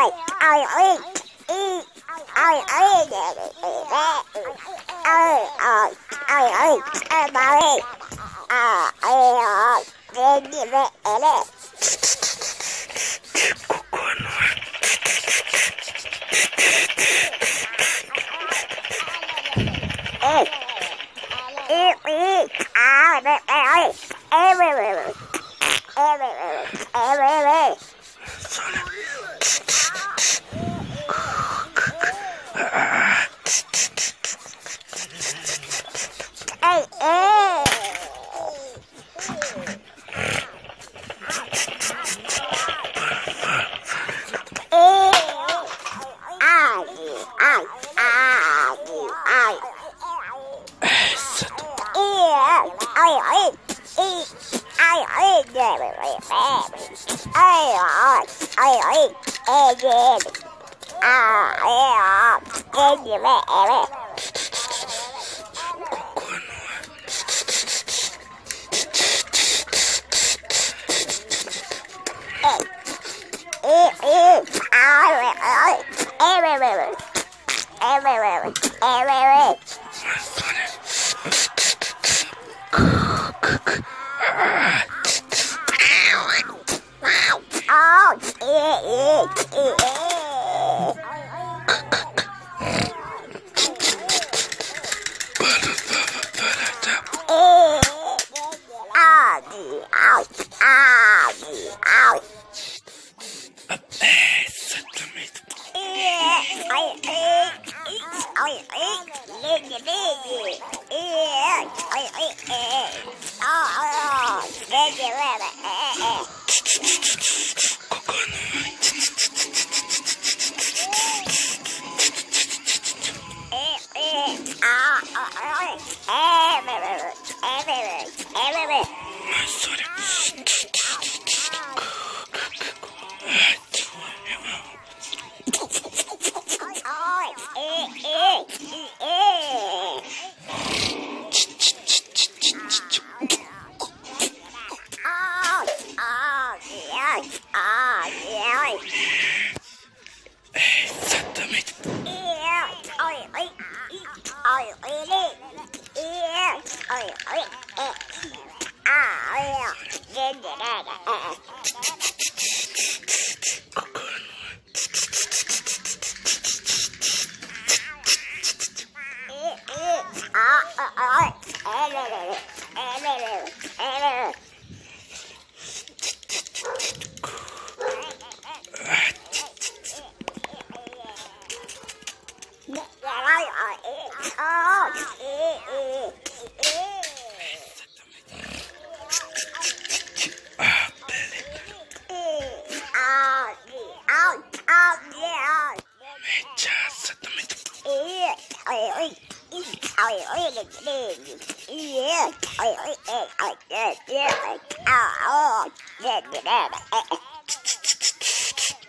I I eat eat I eat I I eat and I eat I I then give it in it. Everywhere, everywhere, everywhere, everywhere. I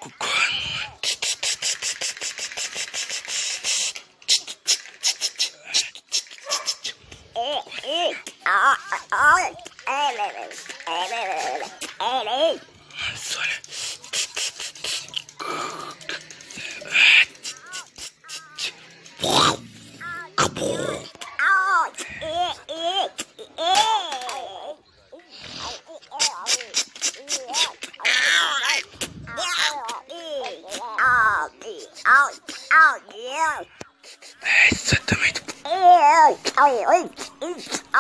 Kukan.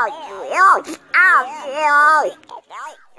ouch, ouch, ouch, ouch.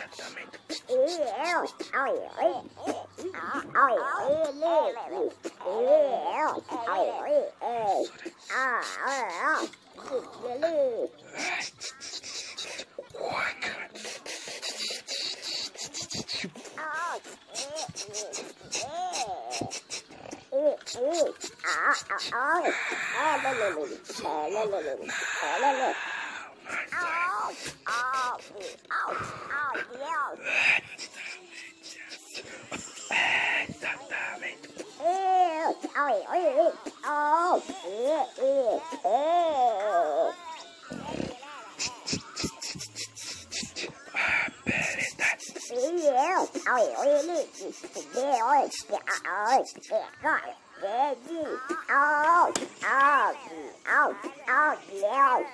Exatamente out, out, out, out, out. Exatamente. Out, out, out, out, out.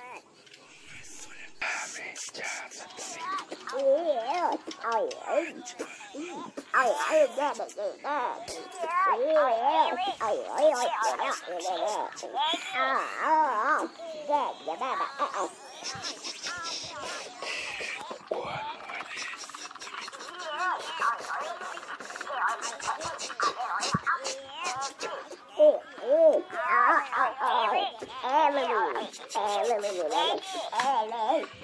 Emily, Emily, Emily, Emily.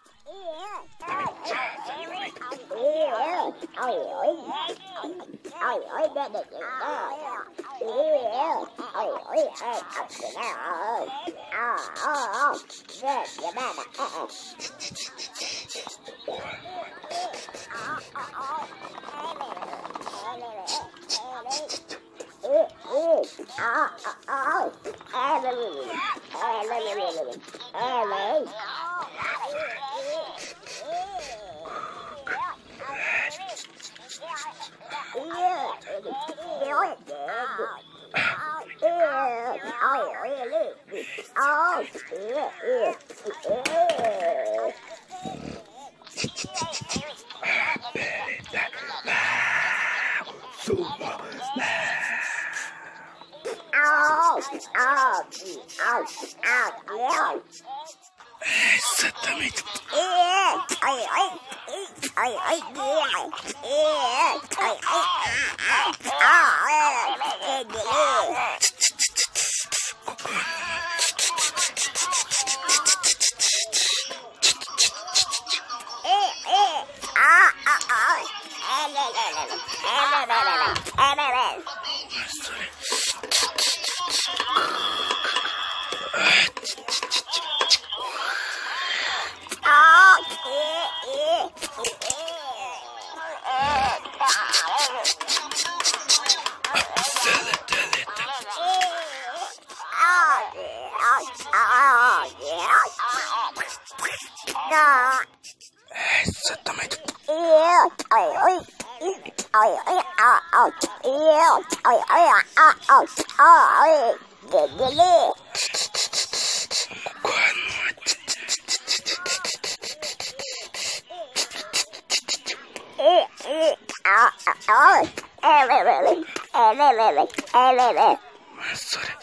oh ah. Esattamente. Coconut. Ah, essa também. Oi, oi. Mas olha,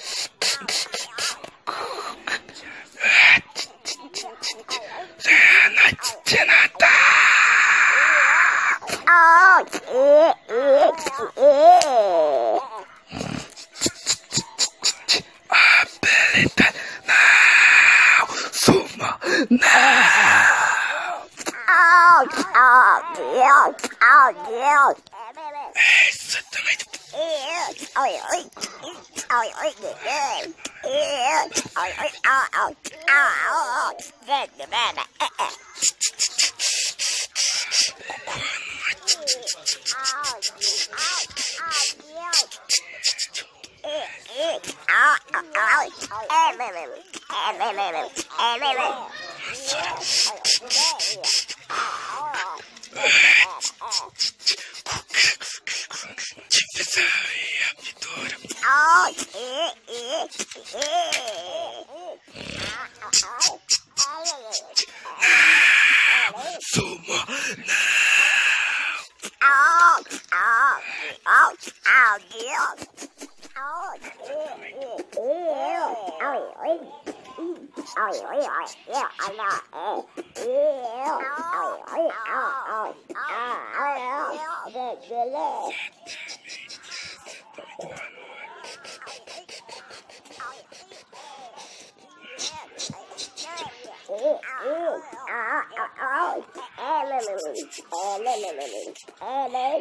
Oh,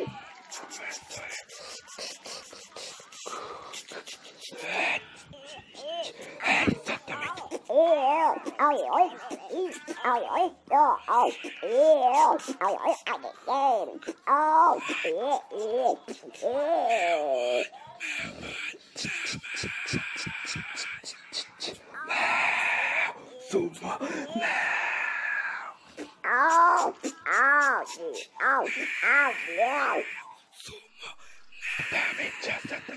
ダメちゃった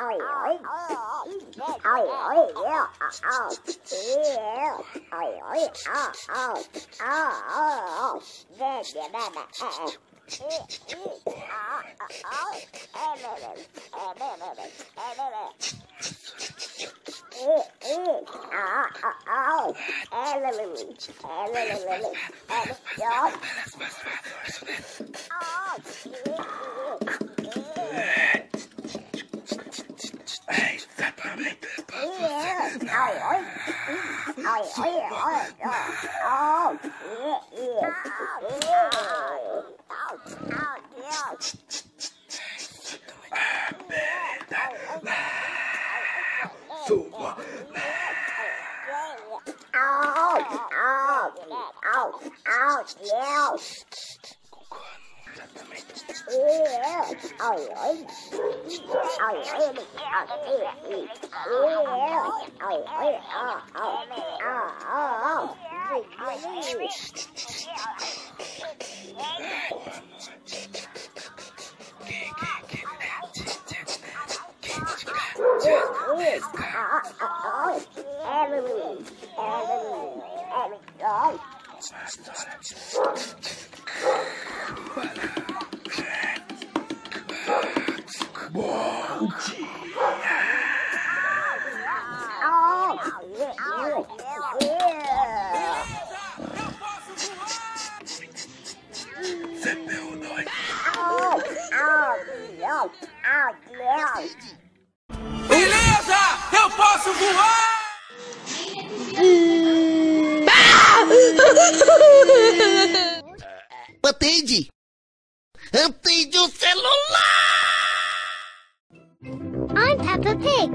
Oh, Oh, Oh, Oh, Beleza! Eu posso voar! Atende! Atende o celular! I'm Peppa Pig.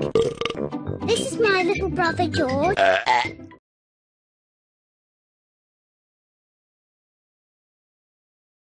This is my little brother George. É, é.